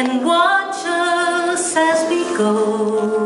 and watch us as we go.